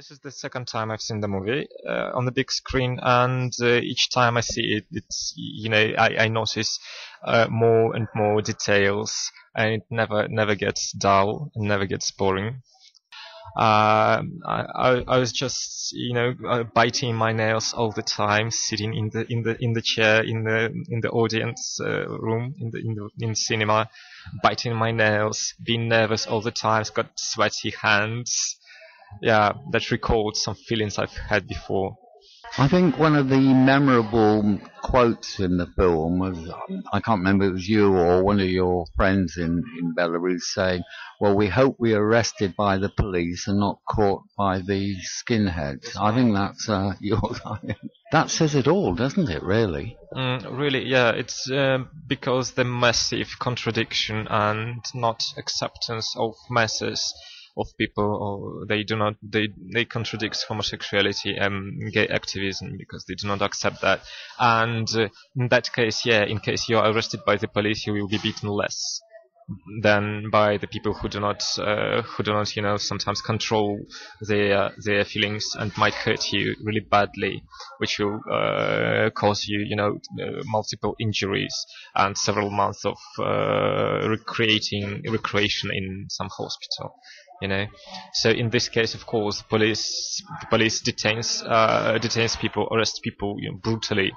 This is the second time I've seen the movie uh, on the big screen, and uh, each time I see it, it's you know I, I notice uh, more and more details, and it never never gets dull and never gets boring. Uh, I, I was just you know uh, biting my nails all the time, sitting in the in the in the chair in the in the audience uh, room in the in the in cinema, biting my nails, being nervous all the time, got sweaty hands yeah, that recalled some feelings I've had before. I think one of the memorable quotes in the film was, I can't remember it was you or one of your friends in, in Belarus saying, well, we hope we're arrested by the police and not caught by the skinheads. I think that's, uh, your, that says it all, doesn't it, really? Mm, really, yeah, it's um, because the massive contradiction and not acceptance of masses of people they do not they they contradict homosexuality and gay activism because they do not accept that. And uh, in that case yeah in case you are arrested by the police you will be beaten less than by the people who do not uh, who do not you know sometimes control their their feelings and might hurt you really badly which will uh, cause you you know uh, multiple injuries and several months of uh, recreating recreation in some hospital you know. So in this case, of course, police police detains uh, detains people, arrests people you know, brutally.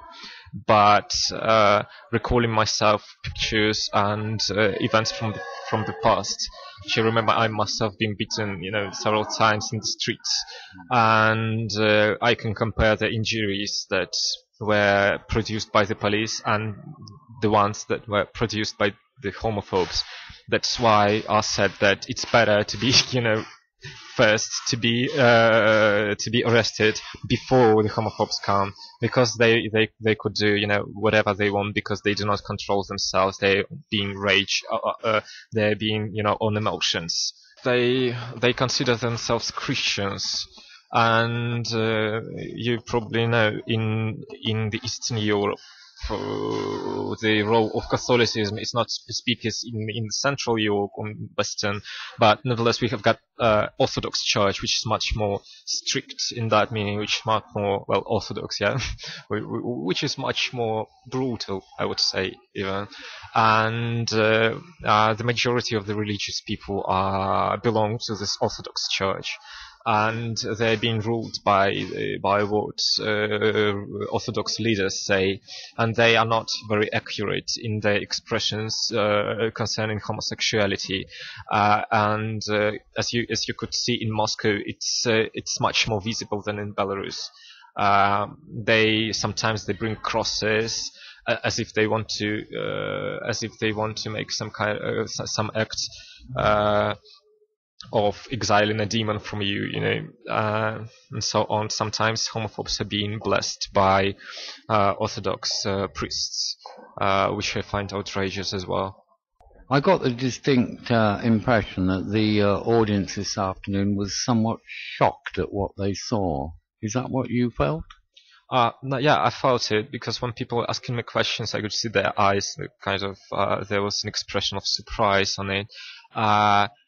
But uh, recalling myself pictures and uh, events from the, from the past, I remember I must have been beaten, you know, several times in the streets, and uh, I can compare the injuries that were produced by the police and the ones that were produced by the homophobes. That's why I said that it's better to be, you know, first to be uh, to be arrested before the homophobes come because they, they they could do you know whatever they want because they do not control themselves. They're being rage uh, uh, uh, they're being you know on emotions. They they consider themselves Christians. And uh, you probably know in in the Eastern Europe the role of Catholicism. Is not speak as in, in Central Europe or Western, but nevertheless we have got uh, Orthodox Church, which is much more strict in that meaning, which is much more well Orthodox, yeah, which is much more brutal, I would say even, and uh, uh, the majority of the religious people are belong to this Orthodox Church and they're being ruled by by what uh, Orthodox leaders say, and they are not very accurate in their expressions uh, concerning homosexuality. Uh, and uh, as you as you could see in Moscow, it's uh, it's much more visible than in Belarus. Um, they sometimes they bring crosses as if they want to uh, as if they want to make some kind some act of exiling a demon from you, you know, uh, and so on. Sometimes homophobes are being blessed by uh, Orthodox uh, priests, uh, which I find outrageous as well. I got the distinct uh, impression that the uh, audience this afternoon was somewhat shocked at what they saw. Is that what you felt? Uh, no, yeah, I felt it because when people were asking me questions, I could see their eyes. Kind of, uh, there was an expression of surprise on it.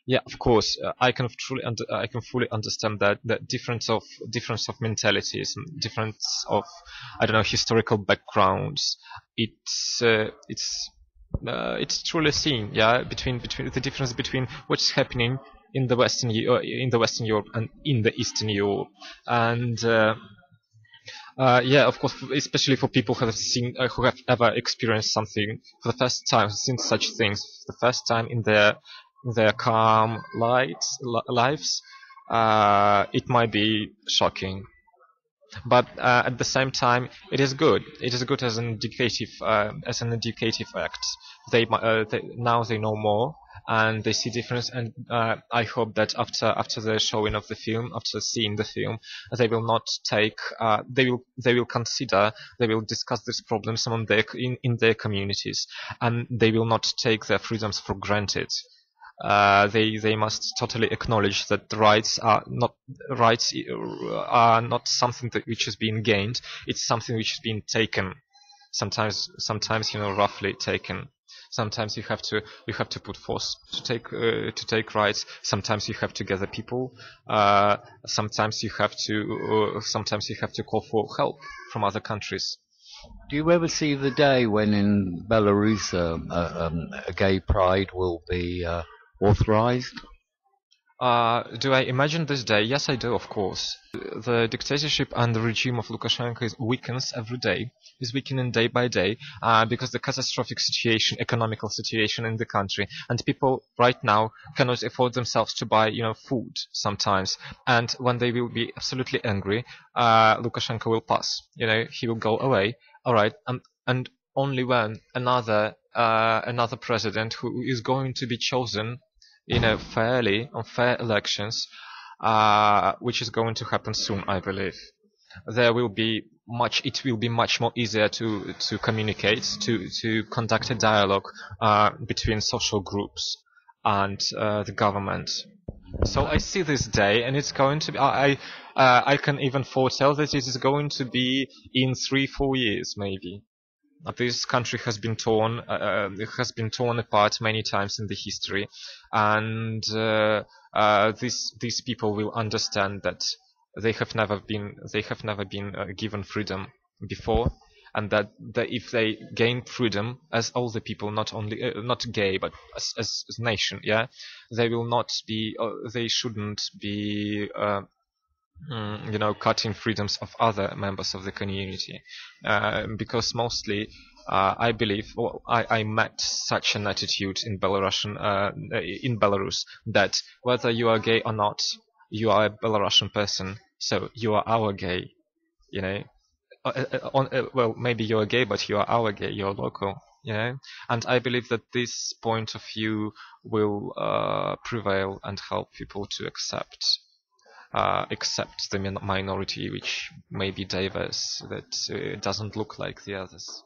Uh, yeah, of course, uh, I can truly under, I can fully understand that the difference of difference of mentalities, difference of I don't know historical backgrounds. It's uh, it's uh, it's truly seen, yeah, between between the difference between what's happening in the Western uh, in the Western Europe and in the Eastern Europe, and. Uh, uh, yeah, of course, especially for people who have seen, uh, who have ever experienced something for the first time, seen such things for the first time in their their calm lives, lives, uh, it might be shocking. But uh, at the same time, it is good. It is good as an educative, uh, as an educative act. They, uh, they, now they know more and they see difference. And uh, I hope that after after the showing of the film, after seeing the film, they will not take. Uh, they will they will consider. They will discuss these problems among their in, in their communities, and they will not take their freedoms for granted uh, they they must totally acknowledge that rights are not rights are not something that which is being gained. It's something which is being taken. Sometimes sometimes you know roughly taken. Sometimes you have to you have to put force to take uh, to take rights. Sometimes you have to gather people. Uh, sometimes you have to uh, sometimes you have to call for help from other countries. Do you ever see the day when in Belarus uh, uh, um, a gay pride will be authorized? Uh, do I imagine this day? Yes, I do, of course. The dictatorship and the regime of Lukashenko is weakens every day, is weakening day by day, uh, because the catastrophic situation, economical situation in the country, and people right now cannot afford themselves to buy, you know, food sometimes. And when they will be absolutely angry, uh, Lukashenko will pass. You know, he will go away. All right, and and only when another uh, another president who is going to be chosen in a fairly on fair elections, uh, which is going to happen soon, I believe. There will be much. It will be much more easier to to communicate, to to conduct a dialogue uh, between social groups and uh, the government. So I see this day, and it's going to be. I uh, I can even foretell that it is going to be in three, four years, maybe. This country has been torn, uh, it has been torn apart many times in the history, and uh, uh, these these people will understand that they have never been they have never been uh, given freedom before, and that, that if they gain freedom as all the people, not only uh, not gay but as, as, as nation, yeah, they will not be uh, they shouldn't be Mm, you know, cutting freedoms of other members of the community, uh, because mostly, uh, I believe, well, I, I met such an attitude in Belarusian, uh, in Belarus, that whether you are gay or not, you are a Belarusian person, so you are our gay, you know. Uh, uh, on, uh, well, maybe you're gay, but you are our gay, you're local, you know. And I believe that this point of view will prevail and help people to accept uh, accept the minority which may be diverse, that uh, doesn't look like the others.